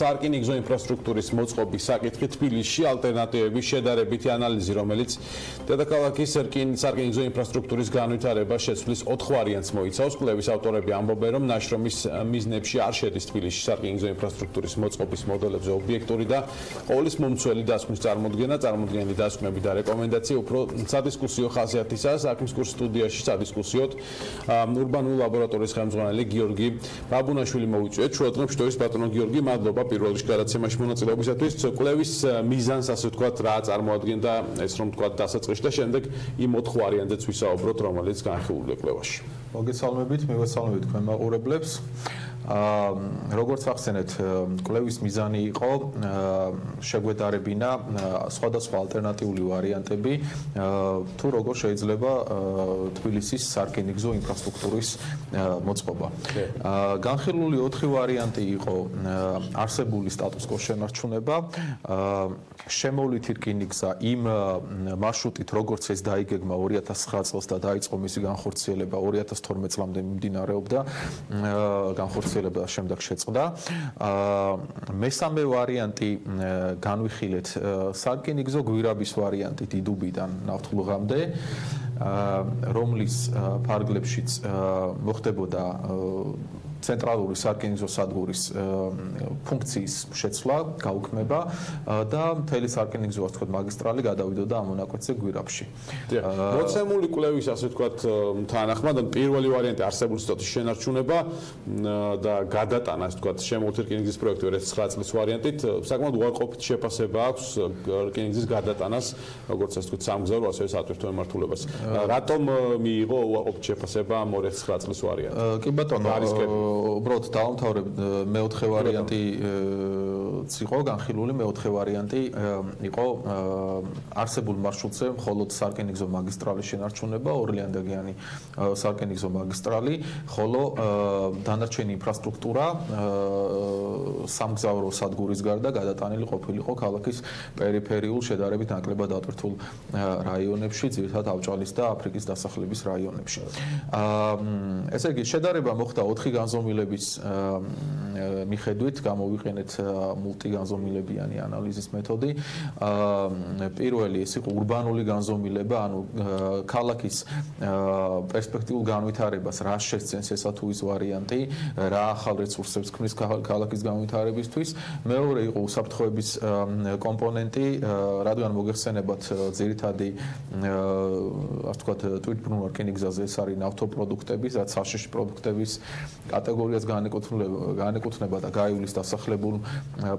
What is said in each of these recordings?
სარკინიგზო ინფრასტრუქტურის მოწყობის საკითხი თბილისში ალტერნატივების შედარებითი ანალიზი, რომელიც დედაქალაქის სარკინიგზო ინფრასტრუქტურის განვითარება შეცვლის 4 ვარიანტს მოიცავს. კვლევის ავტორები ამბობენ, რომ ნაშრომის მიზნებში არ შედის თბილისში სარკინიგზო ინფრასტრუქტურის მოწყობის მოდელებზე ობიექტური და ყოვლის მომცველი დასკვნის წარმოქმნა, წარმოქმნილი დასკვნები და რეკომენდაცია უფრო სადისკუსიო ხასიათისაა. საქმის კურს სტუდიაში სადისკუსიოდ ურბანული ლაბორატორიის ხელმძღვანელი გიორგი ბაბუნაშვილი მოვიწვიეთ. შუადღე შტორის ბატონო გიორგი, მადლობა პირველ რიგში გადაცემაში მონაწილეობისათვის კვლევის მიზანს ასე ვთქვათ რა წარმოადგენდა ეს რომ ვთქვათ დასაწყისში და შემდეგ იმ 4 ვარიანტზეც ვისაუბროთ რომელიც განხილულია კვლევაში. მოგესალმებით, მოგესალმებით თქვენ მაყურებლებს. როგორც ახსენეთ, კლევის მიზანი იყო შეგვედარებინა სხვადასხვა ალტერნატიული ვარიანტები თუ როგორ შეიძლება თბილისის სარკინიგზო ინფრასტრუქტურის მოწყობა. განხილული 4 ვარიანტი იყო არსებული სტატუს-კვოს შენარჩუნება, შემოვლითი რკინიგზა იმ მარშრუტით როგორც ეს დაიგეგმა 2009 წელს და დაიწყო მისი განხორციელება 2012 წლამდე მიმდინარეობდა განხორციელება ხორციელება შემდეგ შეწყდა. აა მესამე ვარიანტი განვიხილეთ სარკინიგზო გვირაბის ვარიანტი დიდუბიდან ნავთლუღამდე. აა რომლის ფარგლებშიც მოხდებოდა ცენტრალური სარკინიგზო სადგურის ფუნქციის შეცვლა, გაუქმება და მთელი სარკინიგზო ასე ვთქვათ მაგისტრალი გადავიდოდა ამ მონაკვეთზე გვირაბში. მოცემული კვლევის ასე ვთქვათ თანახმად პირველი ვარიანტი არსებული სტატუსის შენარჩუნება და გადატანა ასე ვთქვათ შემოთერ რკინიგზის პროექტი 2009 წლის ვარიანტით საკმაოდ უარყოფითი შეფასება აქვს რკინიგზის გადატანას როგორც ასე ვთქვათ სამგზავრო ასევე სატვირთო მემართულებას. რატომ მიიღო უარყოფითი შეფასება 2009 წლის ვარიანტი? კი ბატონო, არის უბრალოდ დაამთავრებ მეოთხე ვარიანტი იყო განხილული მეოთხე ვარიანტი იყო არსებულ მარშრუტზე მხოლოდ სარკინიგზო მაგისტრალის შენარჩუნება ორლეანდაგიანი სარკინიგზო მაგისტრალი ხოლო დანარჩენი ინფრასტრუქტურა სამგზავრო სადგურის გარდა გადატანილი ყოფილიყო ქალაქის პერიფერიულ შედარებით ნაკლებად ატვირთულ რაიონებში ძირითადად ავჭალის და აფრიკის დასახლების რაიონებში. აა ესე იგი შედარება მოხდა 4 განზომილების განზომილების მიხედვით გამოვიყენეთ მულტიგანზომილებიანი ანალიზის მეთოდი. პირველი ეს იყო урბანული განზომილება, ანუ ქალაქის პერსპექტიულ განვითარებას რა შეცდენს ესა თუ ის ვარიანტი, რა ახალ რესურსებს ქმნის ქალაქის განვითარებისთვის. მეორე იყო უსაფრთხოების კომპონენტი, რადგან მოგეხსენებათ ძირითადი ასე ვთქვათ ტვიტბრუნვა რკინიგზაზე ეს არის ნავთობპროდუქტები, რაც საშიში პროდუქტების კატეგორია კატეგორიას განეკუთვნება განეკუთვნება და გაივლის დასახლებულ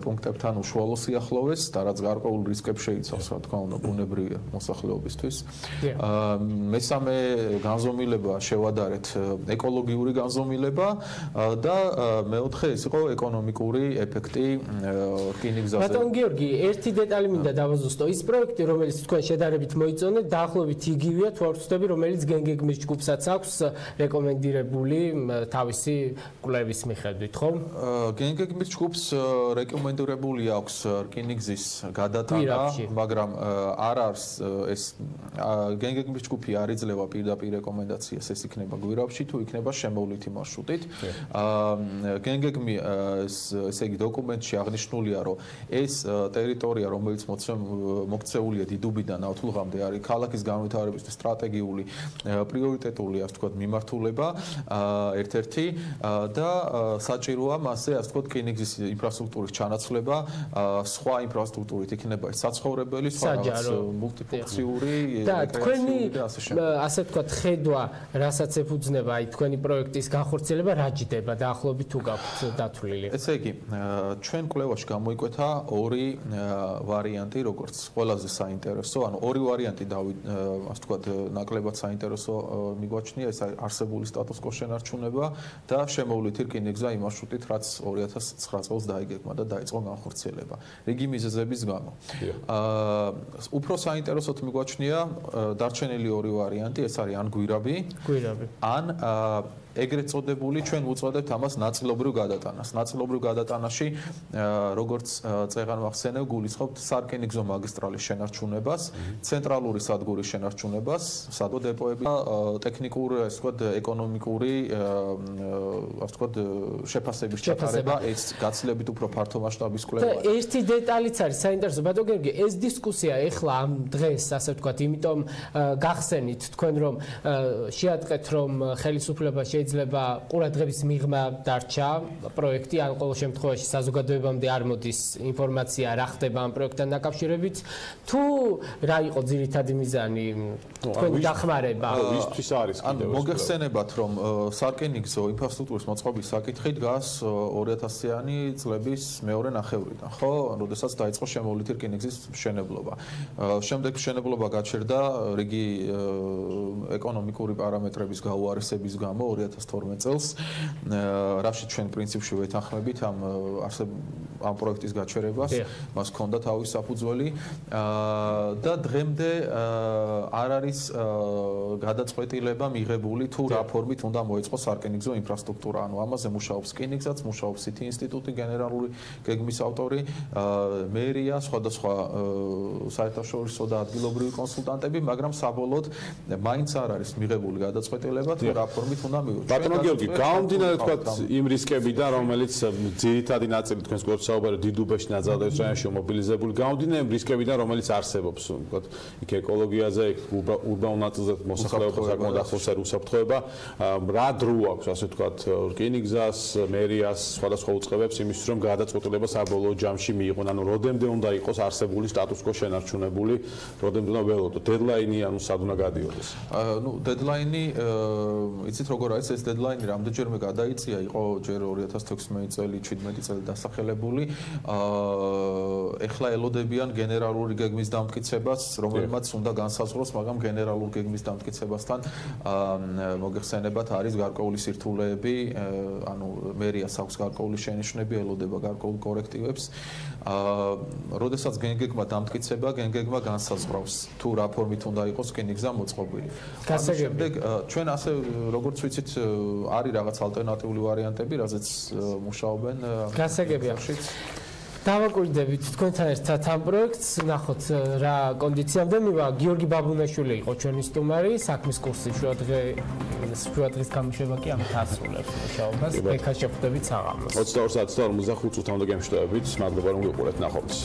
პუნქტებთან უშუალო სიახლოვეს და რაც გარკვეულ რისკებს შეიცავს, რა თქმა უნდა, ბუნებრივი მოსახლეობისთვის. აა მესამე განზომილება შევადარეთ ეკოლოგიური განზომილება და მეოთხე ის იყო ეკონომიკური ეფექტი რკინიგზაზე. ბატონ გიორგი, ერთი დეტალი მინდა დავაზუსტო. ის პროექტი, რომელიც თქვენ შედარებით მოიწონეთ, დაახლოებით იგივეა თუ არ ვცდები, რომელიც გენგეგმის ჯგუფსაც აქვს რეკომენდირებული თავისი კვლევის მიხედვით, ხო? გენგეგმის ჯგუფს რეკომენდირებული აქვს რკინიგზის გადატანა, მაგრამ არ არის ეს გენგეგმის ჯგუფი არ იძლევა პირდაპირ რეკომენდაციას, ეს იქნება გვირაბში თუ იქნება შემოვლითი მარშრუტით. გენგეგმი ესე იგი დოკუმენტში აღნიშნულია, რომ ეს ტერიტორია, რომელიც მოქცეულია დიდუბიდან ავთულღამდე არის ქალაქის განვითარებისთვის სტრატეგიული პრიორიტეტული, ასე ვთქვათ, მიმართულება, ერთ-ერთი და საჭიროა მასე ასე ვთქვათ კინიგზის ინფრასტრუქტურის ჩანაცვლება სხვა ინფრასტრუქტურით იქნება საცხოვრებელი სხვა მულტიფუნქციური და თქვენი ასე ვთქვათ ხედვა რასაც ეფუძნება აი თქვენი პროექტის განხორციელება რა ჯდება? დაახლოებით თუ გაქვთ დათვლილი? ესე იგი ჩვენ კვლევაში გამოიკვეთა ორი ვარიანტი როგორც ყველაზე საინტერესო ანუ ორი ვარიანტი დავი ასე ვთქვათ ნაკლებად საინტერესო მიგვაჩნია ეს არსებული სტატუს კო შენარჩუნება და შემოვლითი რკინიგზა იმ მარშრუტით, რაც 2009 წელს დაიგეგმა და დაიწყო განხორციელება. რიგი მიზეზების გამო. აა უფრო საინტერესოდ მიგვაჩნია დარჩენილი ორი ვარიანტი, ეს არის ან გვირაბი, გვირაბი. ან აა ეგრეთ წოდებული ჩვენ უწოდებთ ამას ნაწილობრივ გადატანას. ნაწილობრივ გადატანაში როგორც წეღან ვახსენებ, გულისხმობთ სარკინიგზო მაგისტრალის შენარჩუნებას, ცენტრალური სადგურის შენარჩუნებას, სადო დეპოები და ტექნიკურ, ასე ვთქვათ, ეკონომიკური, ასე ვთქვათ, შეფასების ჩატარება ეს გაცილებით უფრო ფართო მასშტაბის კვლევაა. და ერთი დეტალიც არის საინტერესო, ბატონ გერგი, ეს დისკუსია ეხლა ამ დღეს, ასე ვთქვათ, იმიტომ გახსენით თქვენ რომ შეატყეთ რომ ხელისუფლება შეიძლება ყურადღების მიღმა დარჩა. პროექტი ან ყოველ შემთხვევაში საზოგადოებამდე არ მოდის ინფორმაცია რა ხდება ამ პროექტთან დაკავშირებით. თუ რა იყო ძირითადი მიზანი თქვენი დახმარება? ისთვის არის კიდევ ან მოგეხსენებათ რომ სარკინიგზო ინფრასტრუქტურის მოწყობის საკითხი დგას 2000-იანი წლების მეორე ნახევრიდან ხო? როდესაც დაიწყო შემოვლითი რკინიგზის მშენებლობა. შემდეგ მშენებლობა გაჩერდა რიგი ეკონომიკური პარამეტრების გაუარესების გამო 2012 წელს. რაში ჩვენ პრინციპში ვეთანხმებით ამ ამ პროექტის გაჩერებას. მას ჰქონდა თავის საფუძველი. და დღემდე არ არის გადაწყვეტილება მიღებული თუ რა ფორმით უნდა მოეწყოს სარკინიგზო ინფრასტრუქტურა. ანუ ამაზე მუშაობს კინიგზაც მუშაობს CT ინსტიტუტი გენერალური გეგმის ავტორი მერია სხვადასხვა საერთაშორისო და ადგილობრივი კონსულტანტები მაგრამ საბოლოოდ მაინც არ არის მიღებული გადაწყვეტილება თუ რა ფორმით უნდა მიიღოს. ბატონო გიორგი, გამომდინარე თქვა იმ რისკებიდან, რომელიც ძირითადი ნაწილი თქვენს გვერდს საუბარი დიდუბეში ნაძადოს რაიონში მობილიზებული, გამომდინარე იმ რისკებიდან, რომელიც არსებობს, თქვა იქ ეკოლოგიაზე, იქ ურბანულ ნაწილზე მოსახლეობა საკმაოდ ახლოსად უსაფრთხოება, რა დრო აქვს, ასე თქვა, რკინიგზას, მერიას, სხვადასხვა უწყებებს იმისთვის, რომ გადაწყვეტილება საბოლოო ჯამში მიიღონ, ანუ როდემდე უნდა იყოს არსებული სტატუს-კვო შენარჩუნებული, როდემდე უნდა ველოდოთ, დედლაინი ანუ სად უნდა გადიოდეს? ну, დედლაინი იცით როგორ არის? ეს დედლაინი რამდენჯერმე გადაიწია, იყო ჯერ 2016 წელი, 17 წელი დასახელებული. აა ეხლა ელოდებიან გენერალური გეგმის დამტკიცებას, რომელმაც უნდა განსაზღვროს, მაგრამ გენერალურ გეგმის დამტკიცებასთან მოგეხსენებათ არის გარკვეული სირთულეები, ანუ მერიას აქვს გარკვეული შენიშვნები, ელოდება გარკვეულ კორექტივებს. აა როდესაც გენგეგმა დამტკიცება გენგეგმა განსაზღვრავს თუ რა ფორმით უნდა იყოს გენიგზა მოწყობილი გასაგებია. ჩვენ ასე როგორც ვიცით არის რაღაც ალტერნატიული ვარიანტები, რაზეც მუშაობენ. გასაგებია. დავაკვირდებით თქვენთან ერთად ამ პროექტს, ნახოთ რა კონდიციამდე მივა. გიორგი ბაბუნაშვილი იყო ჩვენი სტუმარი, საქმის კურსი შუადღე შუადღის გამოშვება კი ამით ასრულებს მუშაობას. ეკა შეხვდებით საღამოს. 22:45 წუთამდე გემშვიდობებით. მადლობა რომ გიყურეთ ნახვამდის.